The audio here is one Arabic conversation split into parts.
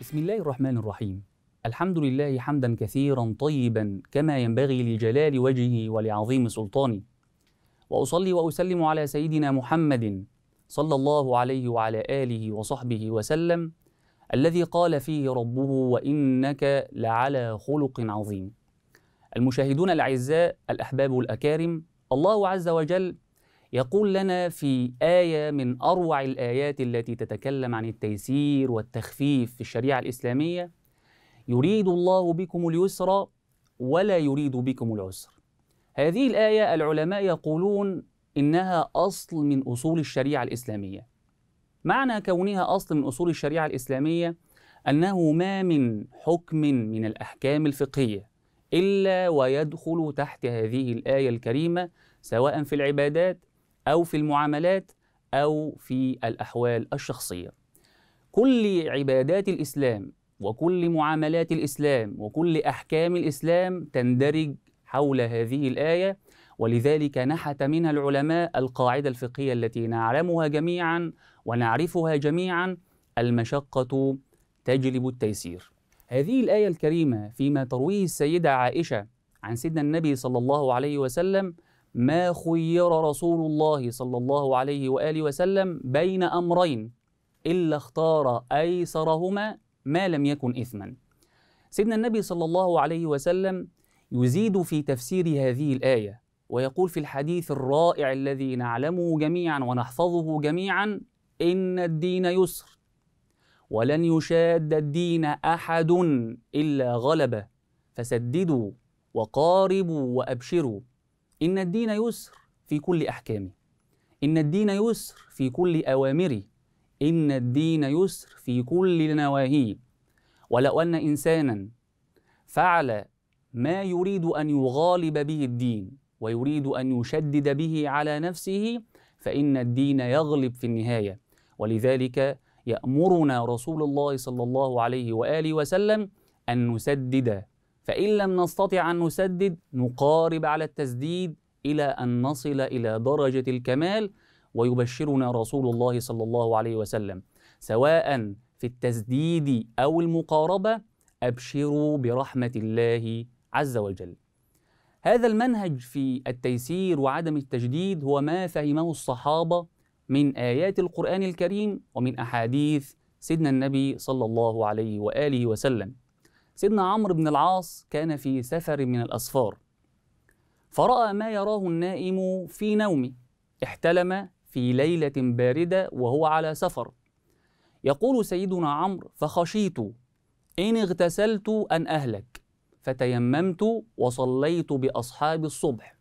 بسم الله الرحمن الرحيم. الحمد لله حمدا كثيرا طيبا كما ينبغي لجلال وجهه ولعظيم سلطانه. وأصلي وأسلم على سيدنا محمد صلى الله عليه وعلى آله وصحبه وسلم الذي قال فيه ربه وإنك لعلى خلق عظيم. المشاهدون الأعزاء الأحباب الأكارم الله عز وجل يقول لنا في آية من أروع الآيات التي تتكلم عن التيسير والتخفيف في الشريعة الإسلامية يريد الله بكم اليسر ولا يريد بكم العسر. هذه الآية العلماء يقولون إنها أصل من أصول الشريعة الإسلامية. معنى كونها أصل من أصول الشريعة الإسلامية أنه ما من حكم من الأحكام الفقهية إلا ويدخل تحت هذه الآية الكريمة سواء في العبادات أو في المعاملات أو في الأحوال الشخصية. كل عبادات الإسلام وكل معاملات الإسلام وكل أحكام الإسلام تندرج حول هذه الآية ولذلك نحت منها العلماء القاعدة الفقهية التي نعلمها جميعا ونعرفها جميعا المشقة تجلب التيسير. هذه الآية الكريمة فيما ترويه السيدة عائشة عن سيدنا النبي صلى الله عليه وسلم ما خير رسول الله صلى الله عليه وآله وسلم بين أمرين إلا اختار أيسرهما ما لم يكن اثما. سيدنا النبي صلى الله عليه وسلم يزيد في تفسير هذه الآية ويقول في الحديث الرائع الذي نعلمه جميعا ونحفظه جميعا إن الدين يسر ولن يشاد الدين أحد إلا غلبه فسددوا وقاربوا وأبشروا إن الدين يسر في كل أحكامه إن الدين يسر في كل أوامره إن الدين يسر في كل نواهيه ولو أن إنسانا فعل ما يريد أن يغالب به الدين ويريد أن يشدد به على نفسه فإن الدين يغلب في النهاية. ولذلك يأمرنا رسول الله صلى الله عليه وآله وسلم أن نسدد فإن لم نستطع أن نسدد نقارب على التسديد إلى أن نصل إلى درجة الكمال ويبشرنا رسول الله صلى الله عليه وسلم سواء في التسديد أو المقاربة أبشروا برحمة الله عز وجل. هذا المنهج في التيسير وعدم التجديد هو ما فهمه الصحابة من آيات القرآن الكريم ومن أحاديث سيدنا النبي صلى الله عليه وآله وسلم. سيدنا عمرو بن العاص كان في سفر من الأسفار. فرأى ما يراه النائم في نومه احتلم في ليلة باردة وهو على سفر. يقول سيدنا عمرو فخشيت إن اغتسلت أن أهلك فتيممت وصليت بأصحاب الصبح.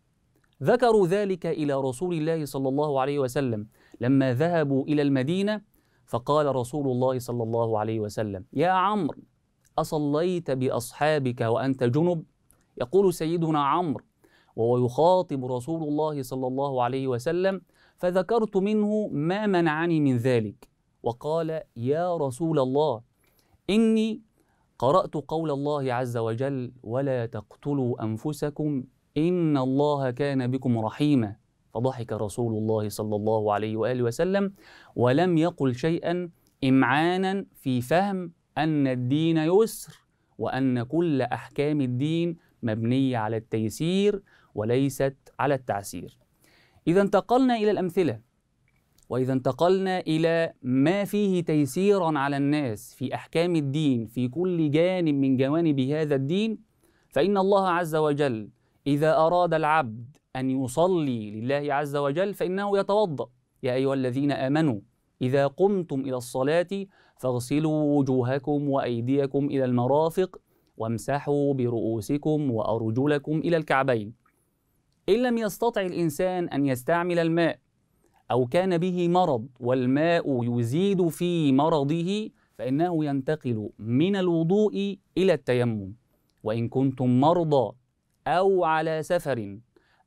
ذكروا ذلك إلى رسول الله صلى الله عليه وسلم. لما ذهبوا إلى المدينة فقال رسول الله صلى الله عليه وسلم يا عمرو أصليت بأصحابك وأنت جنب؟ يقول سيدنا عمرو وهو يخاطب رسول الله صلى الله عليه وسلم فذكرت منه ما منعني من ذلك وقال يا رسول الله إني قرأت قول الله عز وجل ولا تقتلوا أنفسكم إن الله كان بكم رحيما فضحك رسول الله صلى الله عليه وآله وسلم ولم يقل شيئا إمعانا في فهم أن الدين يسر وأن كل أحكام الدين مبنية على التيسير وليست على التعسير. إذا انتقلنا إلى الأمثلة وإذا انتقلنا إلى ما فيه تيسيرا على الناس في أحكام الدين في كل جانب من جوانب هذا الدين فإن الله عز وجل إذا أراد العبد أن يصلي لله عز وجل فإنه يتوضأ يا أيها الذين آمنوا إذا قمتم إلى الصلاة فاغسلوا وجوهكم وأيديكم إلى المرافق وامسحوا برؤوسكم وأرجلكم إلى الكعبين. إن لم يستطع الإنسان أن يستعمل الماء أو كان به مرض والماء يزيد في مرضه فإنه ينتقل من الوضوء إلى التيمم. وإن كنتم مرضى أو على سفر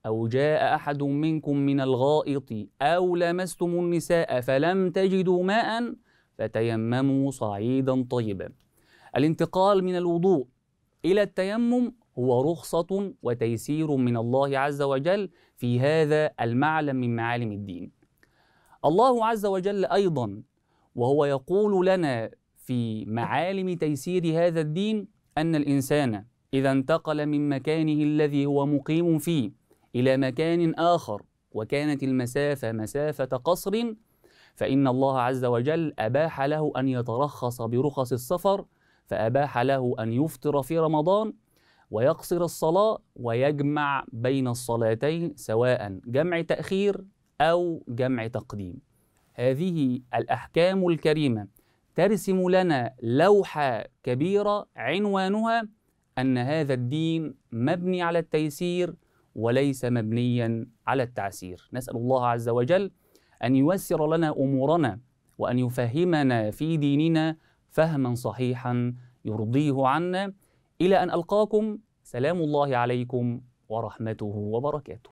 أو جاء أحد منكم من الغائط أو لمستم النساء فلم تجدوا ماء فتيمموا صعيدا طيبا الانتقال من الوضوء إلى التيمم هو رخصة وتيسير من الله عز وجل في هذا المعلم من معالم الدين. الله عز وجل أيضا وهو يقول لنا في معالم تيسير هذا الدين أن الإنسان إذا انتقل من مكانه الذي هو مقيم فيه إلى مكان آخر وكانت المسافة مسافة قصر فإن الله عز وجل أباح له أن يترخص برخص السفر فأباح له أن يفطر في رمضان ويقصر الصلاة ويجمع بين الصلاتين سواء جمع تأخير أو جمع تقديم. هذه الأحكام الكريمة ترسم لنا لوحة كبيرة عنوانها أن هذا الدين مبني على التيسير وليس مبنيا على التعسير. نسأل الله عز وجل أن ييسر لنا أمورنا وأن يفهمنا في ديننا فهما صحيحا يرضيه عنا إلى أن ألقاكم سلام الله عليكم ورحمته وبركاته